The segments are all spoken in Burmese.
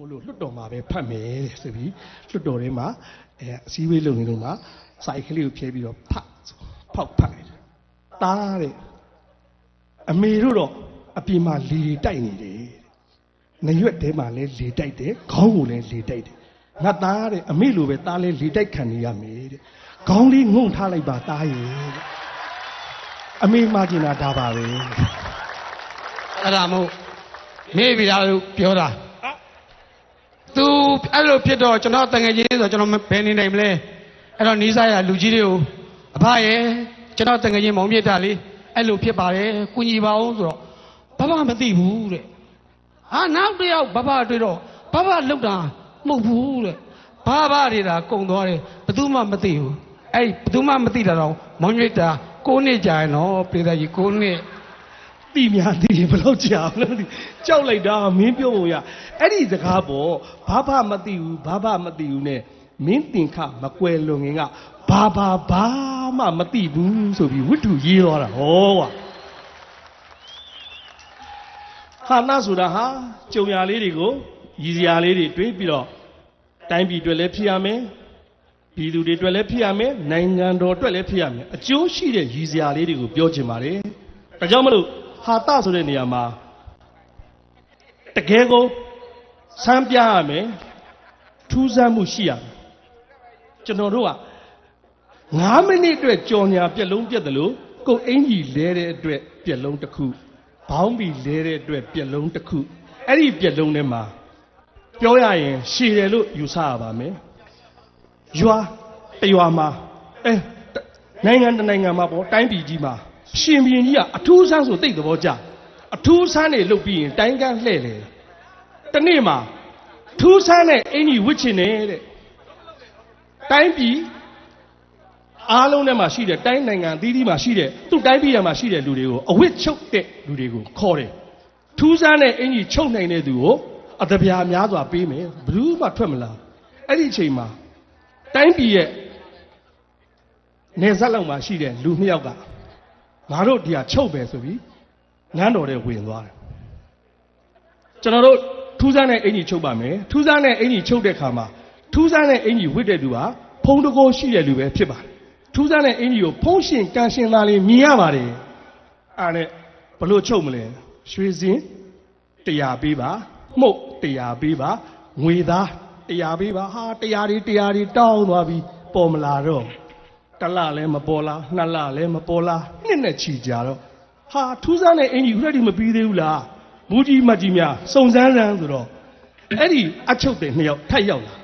မို့လို့လွတ်တော်မှာပဲဖတ်မယ်တဲ့ဆိုပြီးလွတ်တော်ထဲမှာအဲအစည်းအဝေးလုပ်နေလို့မှာစာအိတ်ကလေးကိုဖြဲပြီးတော့ဖတ်ဖောက်ဖတ်လိုက်တယ်တားတဲ့အမေတို့တော့အပြင်မှာလေတွေတိုက်နေတယ်တဲ့နရွက်ထဲမှာလည်းလေတိုက်တယ်ခေါင်းကိုလည်းလေတိုက်တယ်ငါသားတဲ့အမေလိုပဲသားလည်းလေတိုက်ခံနေရမယ်တဲ့ခေါင်းလေးငုံထားလိုက်ပါသားရဲ့တဲ့အမေမှကျင်တာဒါပါပဲအဲ့ဒါမို့မေးပြီလားလို့ပြောတာ သူအဲ့လိုဖြစ်တော့ကျွန်တော်တငယ်ချင်းဆိုကျွန်တော်ဘယ်နေနိုင်မလဲအဲ့တော့နီးစားရလူကြီးတွေကိုအဖရဲ့ကျွန်တော်တငယ်ချင်းမောင်မြတ်တာလေးအဲ့လိုဖြစ်ပါတယ်ကုညီပါအောင်ဆိုတော့ဘဘမသိဘူးတဲ့ဟာနောက်တစ်ယောက်ဘဘတွေ့တော့ဘဘလောက်တာမဟုတ်ဘူးတဲ့ဘဘတွေတာကုံသွားတယ်ဘယ်သူမှမသိဘူးအဲ့ဘယ်သူမှမသိတာတော့မောင်မြတ်တာ9နှစ်ကြာရင်တော့ပြည်သားကြီး9နှစ် တိများတိဘယ်လောက်ကြာဘယ်လောက်တိကြောက်လိုက်တာမင်းပြောဖို့ရအဲ့ဒီစကားပေါ့ဘာဘာမသိဘူးဘာဘာမသိဘူးနဲ့မင်းတင်ခမကွယ်လွန်ငင်ကဘာဘာဘာမှမသိဘူးဆိုပြီးဝိတ္ထုရေးသွားတာဟောကွာဟာနာဆိုတာဟာကြုံရလေးတွေကိုရည်စရာလေးတွေတွေးပြီးတော့တိုင်းပြည်အတွက်လည်းဖြစ်ရမယ်ပြည်သူတွေအတွက်လည်းဖြစ်ရမယ်နိုင်ငံတော်အတွက်လည်းဖြစ်ရမယ်အကျိုးရှိတဲ့ရည်စရာလေးတွေကိုပြောချင်ပါတယ်ဒါကြောင့်မလို့ ဟာတဆိုတဲ့နေရာမှာတကယ်ကိုစမ်းပြရမယ်ထူးဆန်းမှုရှိရမယ်ကျွန်တော်တို့က9မိနစ်အတွက်ကြော်ညာပြက်လုံးပြက်တယ်လို့ကိုယ်အင်ကြီးလဲတဲ့အတွက်ပြက်လုံးတစ်ခုဘောင်းဘီလဲတဲ့အတွက်ပြက်လုံးတစ်ခုအဲ့ဒီပြက်လုံးထဲမှာပြောရရင်ရှည်တယ်လို့ယူဆရပါမယ်ရွာတရွာမှာအဲနိုင်ငံတစ်နိုင်ငံမှာပေါ့တိုင်းပြည်ကြီးမှာ ရှင်ဘီရင်ကြီးကအထူးဆန်းဆိုတိတ်သဘောကျအထူးဆန်းနေလုပ်ပြီးရင်တိုင်းကန်းလှဲ့လေတနေ့မှာထူးဆန်းတဲ့အင်ကြီးဝစ်ချင်နေတဲ့တိုင်းပြည်အားလုံးထဲမှာရှိတဲ့တိုင်းနိုင်ငံသီးသီးမှာရှိတဲ့သူ့တိုင်းပြည်ထဲမှာရှိတဲ့လူတွေကိုအဝစ်ချုပ်တဲ့လူတွေကိုခေါ်တယ်ထူးဆန်းတဲ့အင်ကြီးချုပ်နိုင်တဲ့သူကိုအတပြာများစွာပေးမယ်ဘယ်သူမှထွက်မလာအဲ့ဒီအချိန်မှာတိုင်းပြည်ရဲ့နေဆက်လောက်မှာရှိတဲ့လူနှစ်ယောက်က ငါတို့ဒီဟာချုပ်ပဲဆိုပြီးငန်းတော်တဲ့ဝင်သွားတယ်ကျွန်တော်တို့ထူးဆန်းတဲ့အင်ကြီးချုပ်ပါမယ်ထူးဆန်းတဲ့အင်ကြီးချုပ်တဲ့ခါမှာထူးဆန်းတဲ့အင်ကြီးဝစ်တဲ့သူဟာဖုံးတကိုးရှိတဲ့လူပဲဖြစ်ပါတယ်ထူးဆန်းတဲ့အင်ကြီးကိုဖုံးရှင်ကန်ရှင်သားလေးမြင်ရပါတယ်အဲ့နဲ့ဘလို့ချုပ်မလဲရွှေစင်တရားပေးပါမှုတ်တရားပေးပါငွေသားတရားပေးပါဟာတရားတွေတရားတွေတောင်းသွားပြီးပေါ်မလာတော့ တစ်လလည်းမပေါ်လားနှစ်လလည်းမပေါ်လားနှစ်နဲ့ချီကြတော့ဟာထူးဆန်းတဲ့အင်ကြီးခုတည်းမပြီးသေးဘူးလားမူကြီးမကြီးများစုံစမ်းစမ်းဆိုတော့အဲ့ဒီအချုပ်တဲ့နှစ်ယောက်ထပ်ရောက်လာ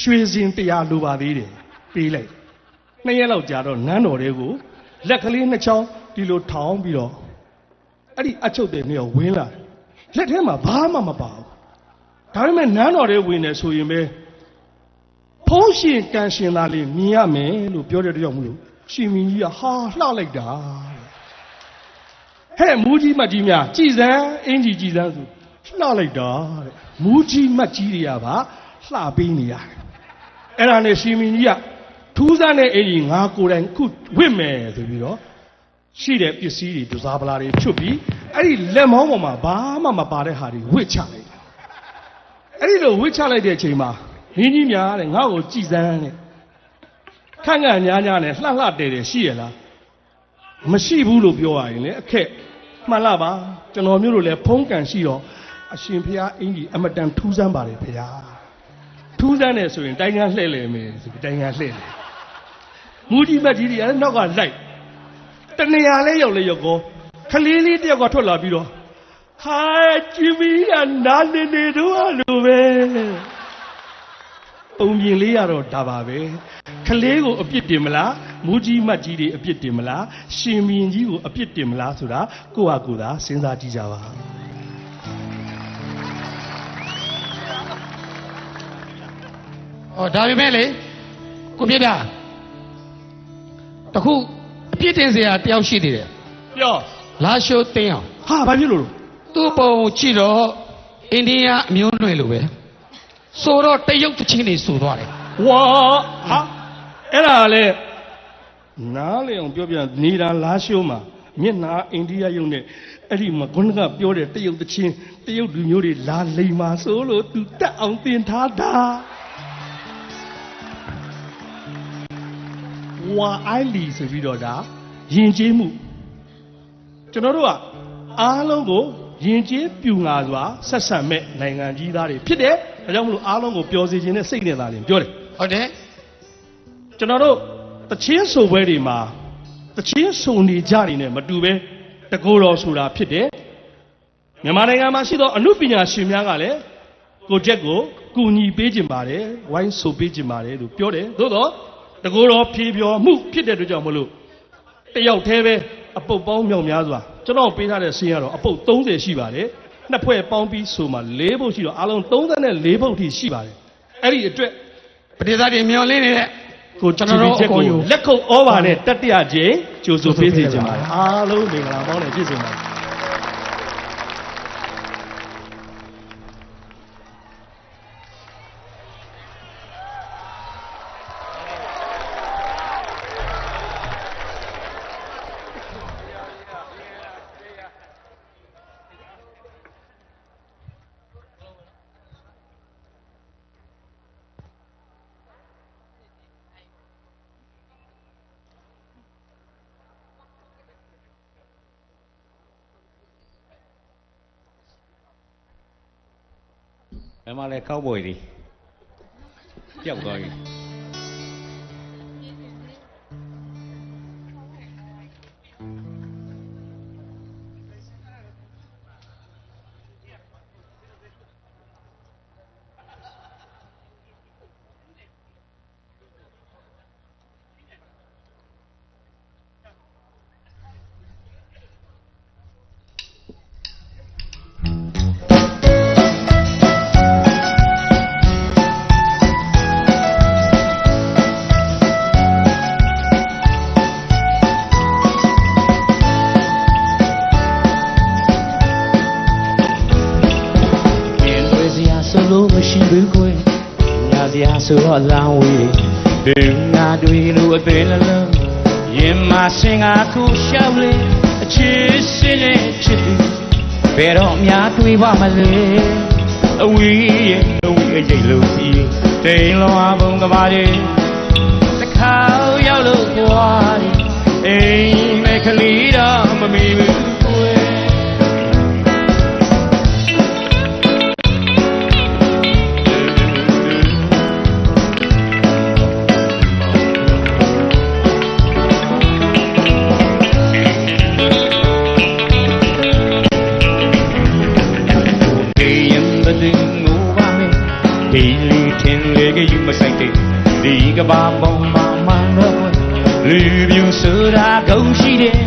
ရွှေစင်တရားလိုပါသေးတယ်ပေးလိုက်နှစ်ရက်လောက်ကြာတော့နန်းတော်တွေကိုလက်ကလေးနှစ်ချောင်းဒီလိုထောင်းပြီးတော့အဲ့ဒီအချုပ်တဲ့နှစ်ယောက်ဝင်လာတယ်လက်ထဲမှာဘာမှမပါဘူးဒါပေမဲ့နန်းတော်တွေဝင်နေဆိုရင်ပဲ ဖုံးရှင်ကန်ရှင်သားလေးမြင်ရမယ်လို့ပြောတဲ့တယောက်မလို့ရှင်မင်းကြီးကဟာလှလိုက်တာဟဲ့မူကြီးမတ်ကြီးများကြည်စမ်းအင်ကြီးကြည်စမ်းဆိုလှလိုက်တာတဲ့မူကြီးမတ်ကြီးတွေကပါလှပေးနေရတယ်အဲ့ဒါနဲ့ရှင်မင်းကြီးကထူးဆန်းတဲ့အင်ကြီးငါကိုယ်တိုင်ခုဝင့်မယ်ဆိုပြီးတော့ရှိတဲ့ပစ္စည်းတွေဒူစားပလာတွေဖြုတ်ပြီးအဲ့ဒီလက်မောင်းပေါ်မှာဘာမှမပါတဲ့ဟာတွေဝစ်ချလိုက်တယ်အဲ့ဒီလိုဝစ်ချလိုက်တဲ့အချိန်မှာ မင်းကြီးများတဲ့ငါ့ကိုကြည်စမ်းတဲ့ခန့်ခန့်ညားညားနဲ့လှလှတဲတဲရှိရလားမရှိဘူးလို့ပြောရရင်လေအခက်မှန်လားပါကျွန်တော်မျိုးတို့လည်းဖုံးကန်ရှိတော့အရှင်ဖျားအင်ကြီးအမတန်ထူးဆန်းပါတယ်ဖျားထူးဆန်းတယ်ဆိုရင်တိုင်းကန်းလှဲ့လေမယ်ဆိုပြီးတိုင်းကန်းလှဲ့လေမူကြီးမတ်ကြီးတွေအဲ့နောက်ကလိုက်တနေရာလဲရောက်လဲရောက်ကောခလေးလေးတယောက်ကထွက်လာပြီးတော့ဟာကြည်မီကနာနေနေတော့လို့ပဲ ပုံပြင်လေးရတော့ဒါပါပဲခလေးကိုအပြစ်တင်မလားမူကြီးမတ်ကြီးတွေအပြစ်တင်မလားရှင်မင်းကြီးကိုအပြစ်တင်မလားဆိုတာကိုယ့်ဟာကိုယ်သာစဉ်းစားကြည့်ကြပါဟောဒါပေမဲ့လေကိုပြပြတခုအပြစ်တင်စရာတယောက်ရှိသေးတယ်ပြောလာရှိုးတင်းအောင်ဟာဘာဖြစ်လို့လို့သူ့ပုံကြည့်တော့အိန္ဒိယအမျိုးနွယ်လိုပဲ ဆိုတော့တရုတ်တချင်းနေဆိုသွားတယ်ဝါဟာအဲ့ဒါလေနားလေအောင်ပြောပြနေတာလားရှိုးမှာမျက်နာအိန္ဒိယယုံနဲ့အဲ့ဒီမှာခုနကပြောတဲ့တရုတ်တချင်းတရုတ်လူမျိုးတွေလာလိမ်မာဆိုလို့သူတက်အောင်သင်ထားတာဝါအိုင်လီဆိုပြီးတော့ဒါယဉ်ကျေးမှုကျွန်တော်တို့ကအားလုံးကိုယဉ်ကျေးပြူငါစွာဆက်ဆံမဲ့နိုင်ငံကြီးသားတွေဖြစ်တယ် ဒါကြောင့်မလို့အားလုံးကိုပျော်စေခြင်းနဲ့စိတ်နဲ့သာလျှင်ပြောတယ်ဟုတ်တယ်ကျွန်တော်တို့တချင်းဆိုပွဲတွေမှာတချင်းဆိုနေကြတွေနဲ့မတူပဲတကူတော်ဆိုတာဖြစ်တယ်မြန်မာနိုင်ငံမှာရှိသောအမှုပညာရှင်များကလည်းကိုချက်ကိုကူညီပေးခြင်းပါတယ်ဝိုင်းဆိုပေးခြင်းပါတယ်လို့ပြောတယ်သို့တော့တကူတော်ဖြေဖြော်မှုဖြစ်တဲ့အတွက်ကြောင့်မလို့တယောက်တည်းပဲအပုတ်ပေါင်းမြောက်များစွာကျွန်တော်ပေးထားတဲ့ဆင်းရတော့အပုတ်30ရှိပါတယ် နှစ်ဖွဲ့ပေါင်းပြီးဆိုမှ၄ပုတ်ရှိတော့အလုံး34ပုတ်ထိရှိပါတယ်အဲ့ဒီအတွက်ပရိသတ်တွေမျောလင်းနေတဲ့ကိုကျွကျွန်န်တော်တော်တို့တို့အအကုန်ယူကိုလက်ခုပ်ဩဘာနဲ့တတိယကျင်းကြိုးဆိုပေးစေချင်ပါတယ်အားလုံးမင်္ဂလာပေါင်းနဲ့ပြည့်စုံပါ မှာလဲကောက်ပွေတွေပြောက်သွားပြီ ဆိုတော့လောင်းဝေးဒင်းနာတွေလိုအသေးလလုံးရင်မစင်ကခုရှောက်လေအချစ်စင်းနဲ့ချစ်သူဘယ်တော့များတွေးပါမလဲအဝီးရဲ့အဝီးရဲ့ရိတ်လို့ပြီးတိမ်လွန်ဘုံကဘာတွေတစ်ခါရောက်လို့ကြွားတယ်အိမ်မဲ့ကလေးတော့မမီဘူး ဒီလီထင်လေကယူမဆိုင်တဲ့ဒီကဘာပုံမှာမှန်တော့လူပြူဆိုတာကုန်ရှိတယ်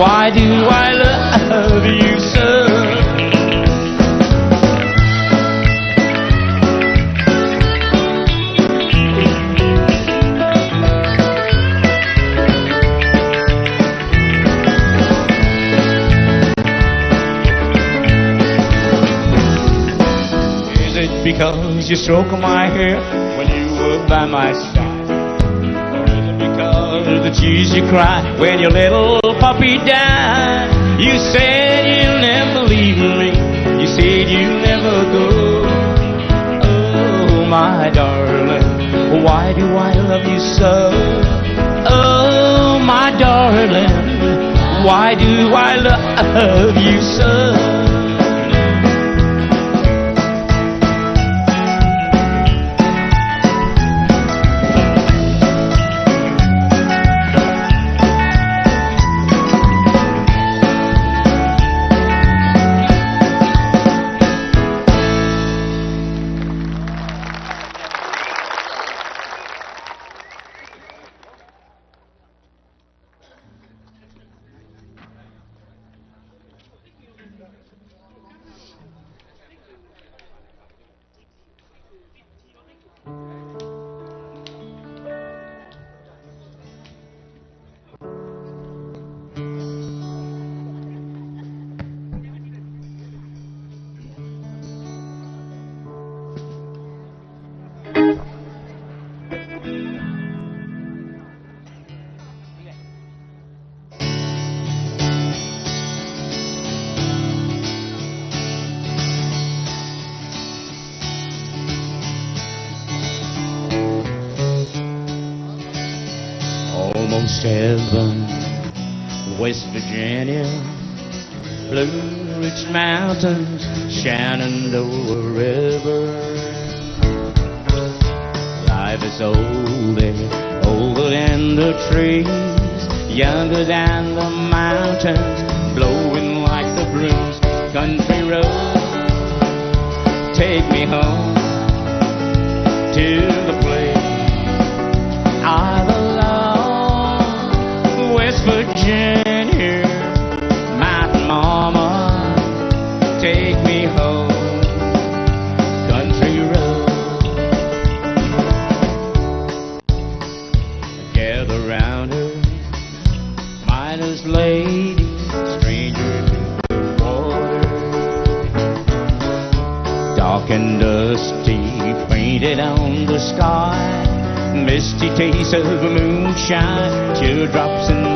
why do I love you so? Is it because you stroke my hair when you were by my side? Or is it because of the tears you cry when your little puppy died? You said you'll never leave me. You said you'll never go. Oh, my darling, why do I love you so? Oh, my darling, why do I love you so? West Virginia, Blue Ridge Mountains, Shenandoah River. Life is older, older than the trees, younger than the mountains, blowing like the breeze. Country road, take me home to the place I belong. West Virginia, sky. Misty taste of moonshine, teardrops in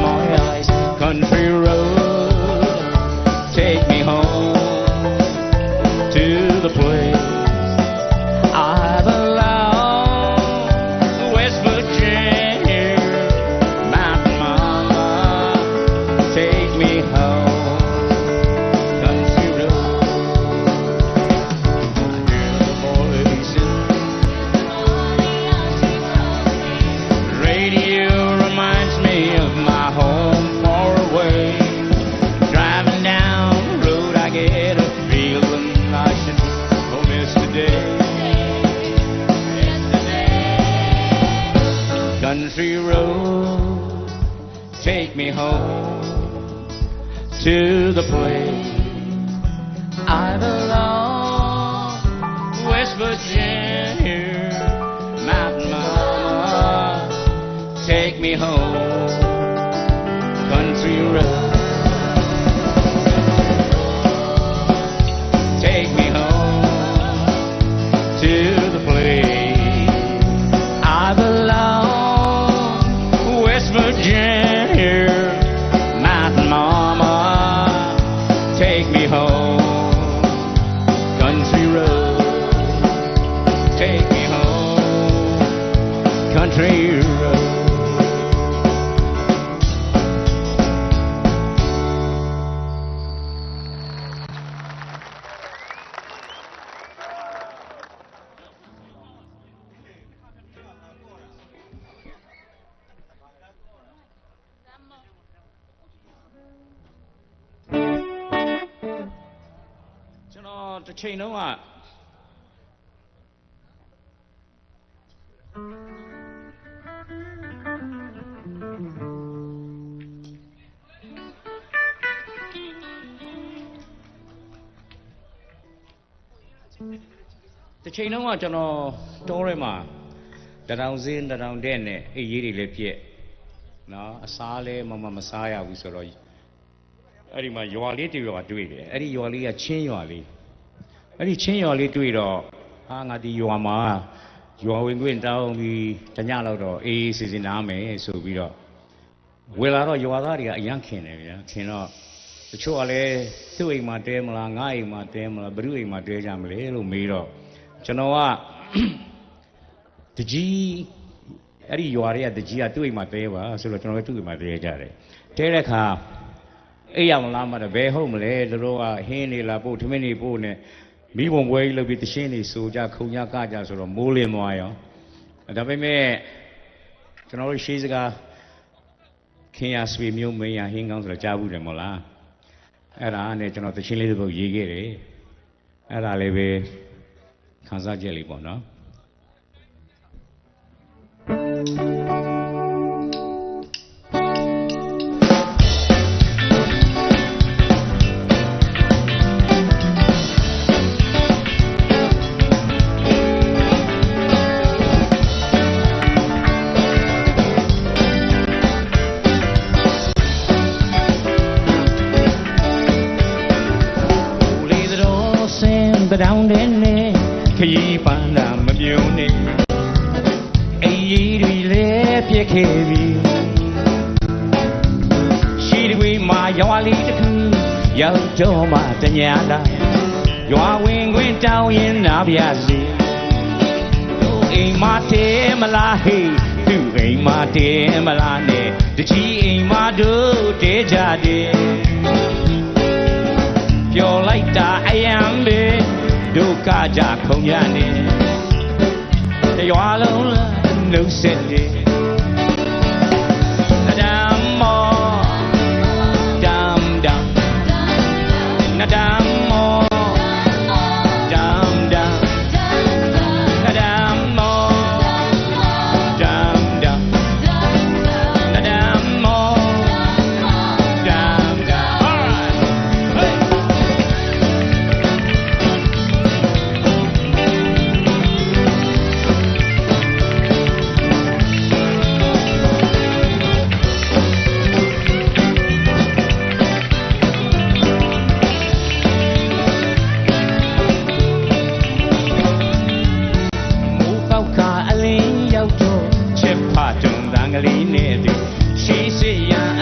တော်တစ်ချိန်လုံးကတစ်ချိန်လုံးကကျွန်တော်တောထဲမှာတရောင်စင်းတရောင်တဲ့နဲ့အိပ်ရေးတွေလည်းပြက်နော်အစားလည်းမမမစားရဘူးဆိုတော့အဲ့ဒီမှာရွာလေးတူရွာတွေ့တယ်အဲ့ဒီရွာလေးကချင်းရွာလေး အဲ့ဒီချင်းရွာလေးတွေ့တော့ဟာငါဒီရွာမှာရွာဝင်ခွင့်တောင်းပြီးတညလောက်တော့အေးအေးစီစဉ်နားမယ်ဆိုပြီးတော့ဝယ်လာတော့ရွာသားတွေကအယံခင်တယ်ဗျာခင်တော့တချို့ကလည်းသူ့အိမ်မှာတဲမလားငါအိမ်မှာတဲမလားဘယ်သူအိမ်မှာတဲကြမလဲလို့မေးတော့ကျွန်တော်ကတကြီးအဲ့ဒီရွာတွေကတကြီးကသူ့အိမ်မှာတဲပါဆိုတော့ကျွန်တော်လည်းသူ့အိမ်မှာတဲကြတယ်တဲတဲ့အခါအိမ်ရောက်လာမှတော့ဘယ်ဟုတ်မလဲတို့တို့ကဟင်းနေလာပို့ထမင်းနေပို့နဲ့ မိဘုံပွဲကြီးလုပ်ပြီးတရှင်းနေဆိုကြခုံကြကကြဆိုတော့မိုးလင်းသွားရောဒါပေမဲ့ကျွန်တော်တို့ရှေးစကားခင်ရဆွေမျိုးမင်းရဟင်းကောင်းဆိုတော့ကြားဘူးတယ်မို့လားအဲ့ဒါနဲ့ကျွန်တော်တချင်းလေးတစ်ပုဒ်ရေးခဲ့တယ်အဲ့ဒါလေးပဲခန်းစားချက်လေးပေါ့နော် တော့မှတညာလာရွာဝင်ခွင့်တောင်းရင်နာပြစီသူအိမ်မှာတဲမလားဟေးသူအိမ်မှာတဲမလားနဲ့တချီအိမ်မတို့တဲကြတယ်ပျော်လိုက်တာအယံပဲဒုက္ခကြခုံရနေတရွာလုံးလာနှုတ်ဆက်တယ် နဒ ရှိ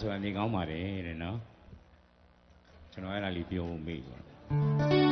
ဆိုတာနေကောင်းပါတယ်တဲ့နော်ကျွန်တော်အဲ့ဒါလေးပြောဖို့မေ့သွား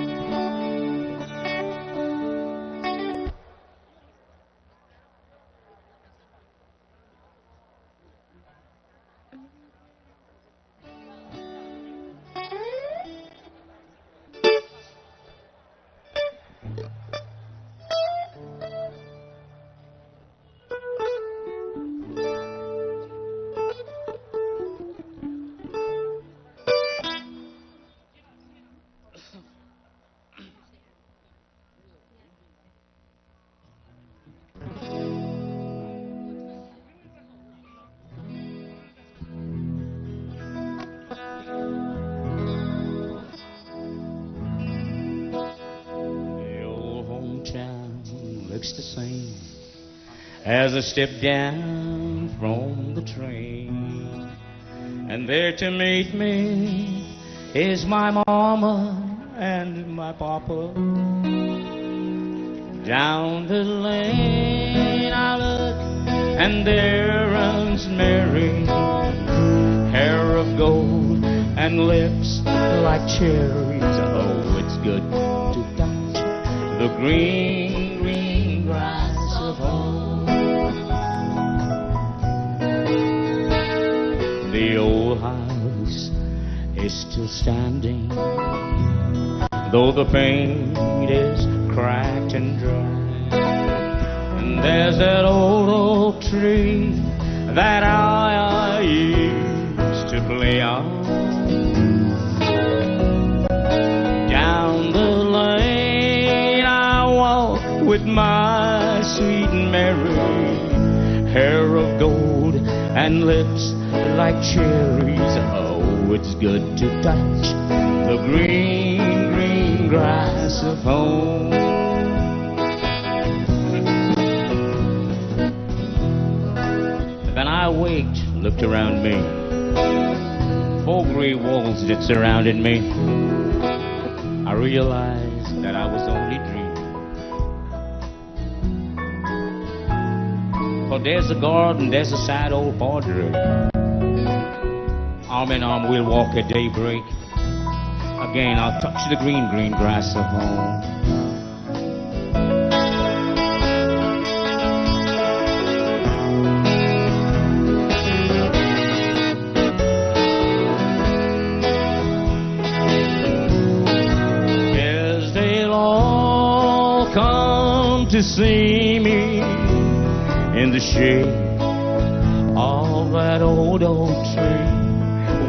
as I step down from the train. And there to meet me is my mama and my papa. Down the lane I look, and there runs Mary, hair of gold and lips like cherries. Oh, it's good to touch the green The old house is still standing, though the paint is cracked and dry. And there's that old oak tree that I used to play on. Down the lane I walk with my sweet Mary, hair of gold and lips like cherries. Oh, it's good to touch the green, green grass of home. Then I waked, looked around me. Four gray walls that surrounded me. I realized that I was only dreaming. For there's a garden, there's a sad old border. Arm in arm we'll walk at daybreak. Again I'll touch the green, green grass of home. To see me in the shade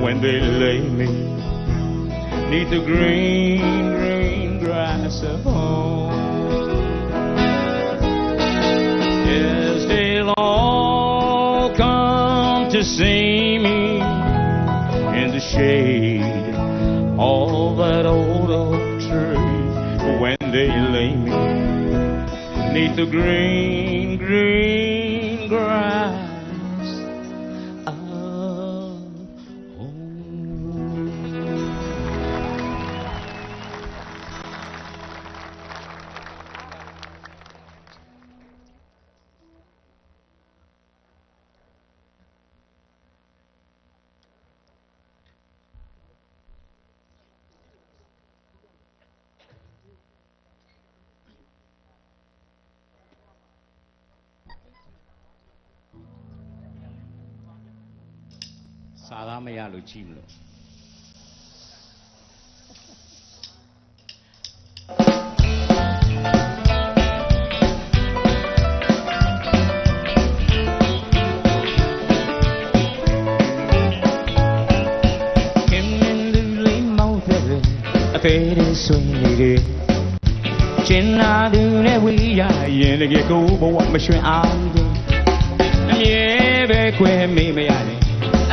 when they lay me neath the green, green grass of home. Yes, they'll all come to see me in the shade of that old oak tree when they lay me neath the green, green စာသားမရလို့ကြည့်မလို့ခင်မင်းလူလေးမောင်းတယ်အသေးလေးဆွေးနေတယ်ကျင်နာသူနဲ့ဝီရရင်တကယ်ကိုဘဝမရွှင်အောင်တယ်အမြဲပဲခွဲမေးမရတယ်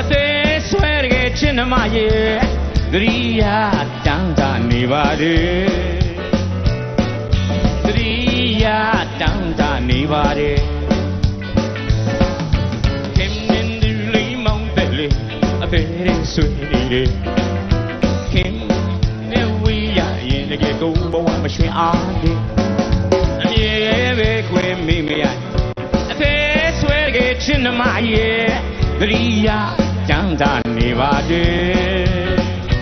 အသေး சின்னமாயே ரியா தந்தான் நிவாரு ரியா தந்தான் நிவாரு Perisuire Kim ne wiya yene ge go bo wa ma shwe ade Ye be kwe mi me ya Perisuire ge chinna ma ye Driya မင်းလူလေးမောင်းတယ်လေအသေးလေးဆွေးနေတယ်ခင်နဲ့ဝေးရရင်တကယ်ကိုဘဝမရွှင်အားလေအမြဲပဲခွဲမိမရအသေးဆွဲတကယ်ချင်နှမရဲ့သတိရတန်းတာနေပါတယ်သ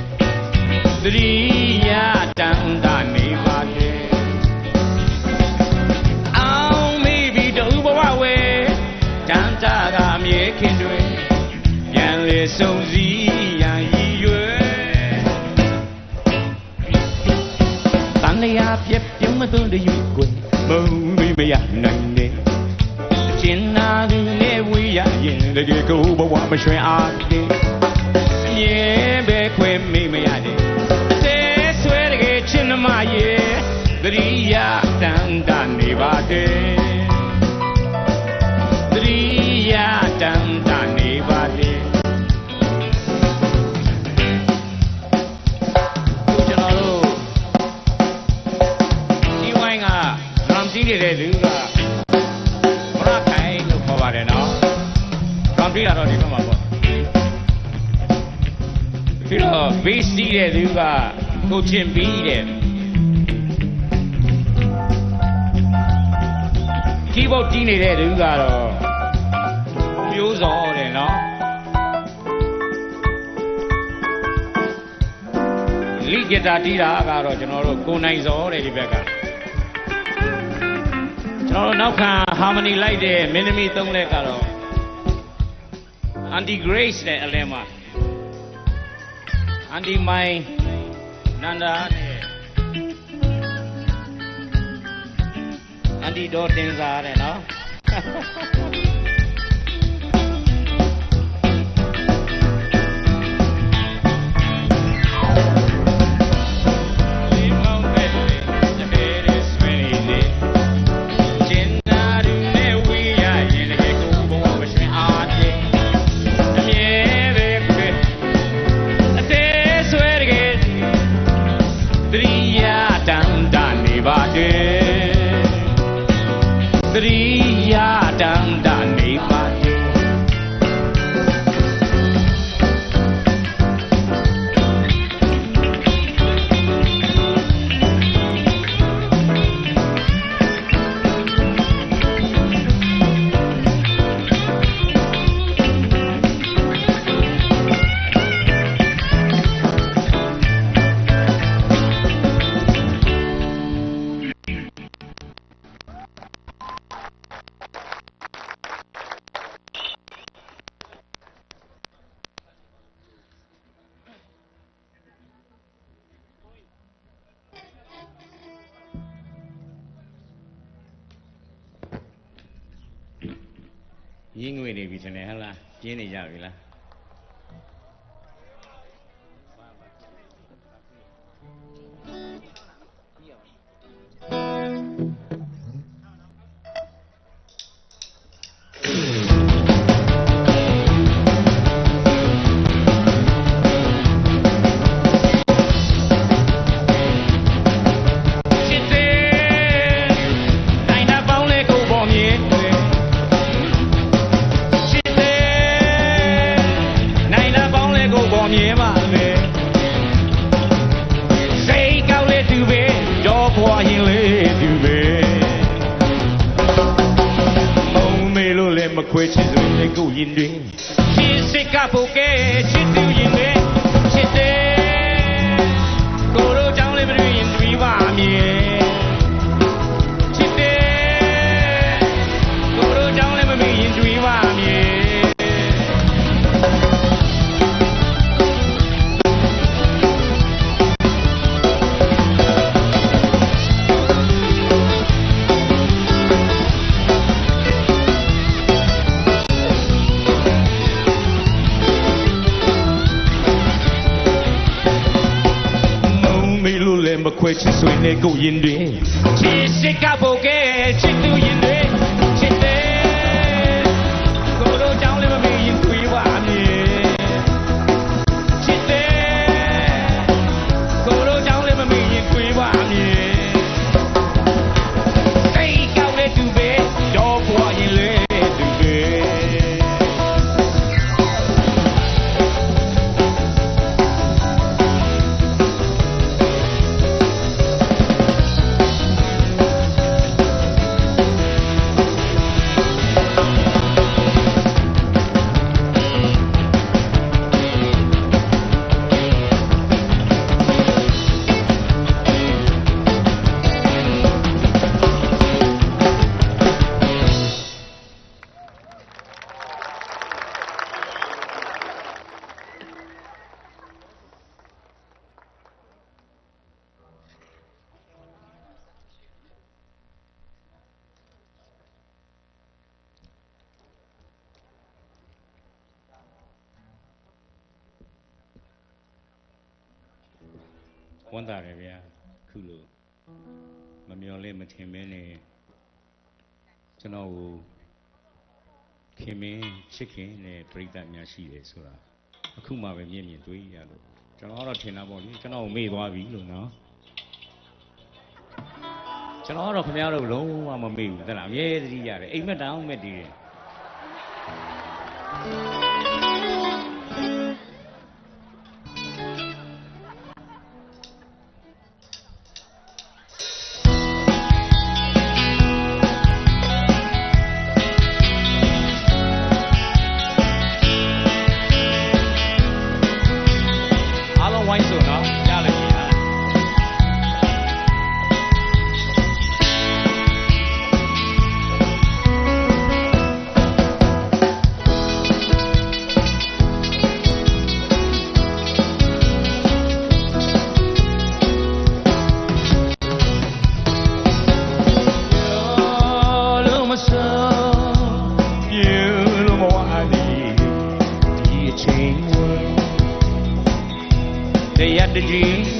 တိရတန်းတာနေပါတယ်အောင်မိပြီတူဘဝဝဲတန်းတာကအမြဲခင်တွေပြန်လေစုံစည်းရန်ရည်ရွယ်တန်လျာပြက်ပြုံးမသွန်းတယူကွယ်မုံမိမရနိုင် တကယ်ကိုဘဝမရွှင်အားတဲ့အမြဲပဲခွဲမိမရတယ်အသေးဆွဲတကယ်ချင်းနှမရဲ့သတိရတန်တာနေပါတယ် ပြီးတော့ဘေးစီးတဲ့လူကကိုချင်းပြီးတဲ့ကီးဘုတ်တီးနေတဲ့လူကတော့မျိုးစောတဲ့နော်လီဂီတာတီးတာကတော့ကျွန်တော်တို့ကိုနိုင်စောတဲ့ဒီဘက်ကကျွန်တော်တို့နောက်ခံဟာမနီလိုက်တဲ့မင်းသမီးသုံးလက်ကတော့ Anti Grace နဲ့အလဲမှာ Anti မိုင်းနန္ဒာနဲ့ Anti ဒေါ်တင်စားတဲ့နော် ရိယာတံတ như này giờ là Cô 律 တယ်ဗျာခုလိုမမျော်လင့်မထင်မင်းနေကျွန်တော်ကိုခင်မင်းချစ်ခင်နဲ့ပြိဿများရှိတယ်ဆိုတာအခုမှပဲမြင်မြင်တွေ့ရလို့ကျွန်တော်ကတော့ထင်တာပေါ့လေကျွန်တော်ကိုမေ့သွားပြီလို့နော်ကျွန်တော်ကတော့ခင်ဗျားတို့လုံးဝမမေ့ဘူးသလားအမြဲတည်းရတယ်အိမ်မက်တောင်မက်တည်တယ် at the gym.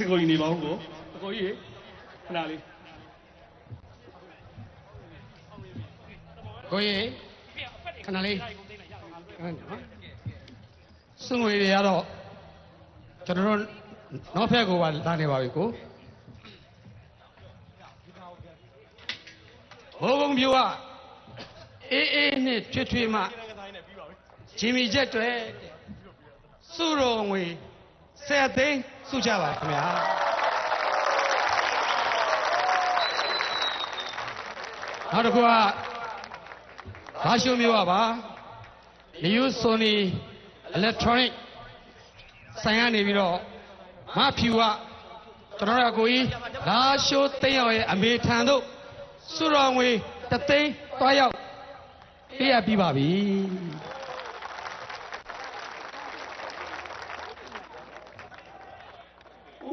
စ်ကိုကြီးနေပါဦးကိုအကိုကြီးခဏလေးကိုကြီးခဏလေးဟုတ်နော်စွငွေတွေကတော့ကျွန်တော်တို့နောက်ဖက်ကပါလာနေပါပြီကိုဘိုးဘုံပြူကအေးအေးနဲ့ထွေးထွေးမှဂျင်မီချက်တွေစုတော်ငွေဆယ်သိန်း စုကြပါခင်ဗျာနောက်တစ်ခုကဘာရှုံမျိုးอ่ะပါလျူဆိုနီ electronic ဆိုင်ကနေပြီးတော့မဖြူကကျွန်တော်တို့အကိုကြီးလာရှိုးသိန်းရောက်ရဲ့အမေထံတို့စုတော်ငွေတသိန်းတွားရောက်ပြရပြီးပါပြီ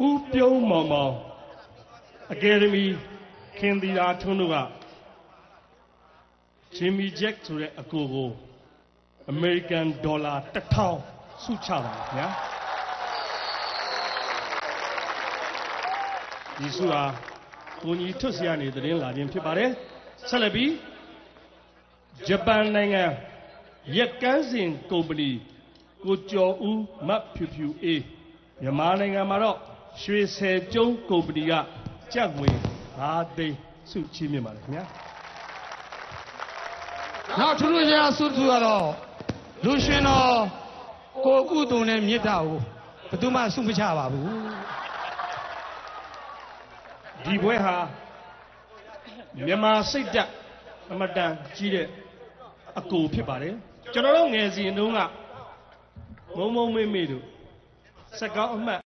ဦးပြုံးမောင်မောင်အကယ်ဒမီခင်သီရာထွန်းတို့ကဂျင်မီဂျက်ဆိုတဲ့အကိုကိုအမေရိကန်ဒေါ်လာ1000စုချပါခင်ဗျာဒီစုဟာကိုကြီးထွတ်စရနေသတင်းလာခြင်းဖြစ်ပါတယ်ဆက်လက်ပြီးဂျပန်နိုင်ငံရက်ကန်းစင်ကုမ္ပဏီကိုကျော်ဦးမတ်ဖြူဖြူအေးမြန်မာနိုင်ငံမှာတော့ ရွှေဆယ်ကျုံးကုမ္ပဏီကကြက်ငွေ5သိန်းစုချီးမြှင့်ပါတယ်ခင်ဗျာနောက်ထူးထူးခြားခြားစုစုကတော့လူရှင်တော်ကိုကုတုံနဲ့မြစ်တာကိုဘယ်သူမှစုမချပါဘူးဒီဘွဲဟာမြန်မာစိတ်ဓာတ်အမတန်ကြီးတဲ့အကိုဖြစ်ပါတယ်ကျွန်တော်တို့ငယ်စဉ်တုန်းကမုံမုံမေ့မေ့တို့စက်ကောင်းအမှတ်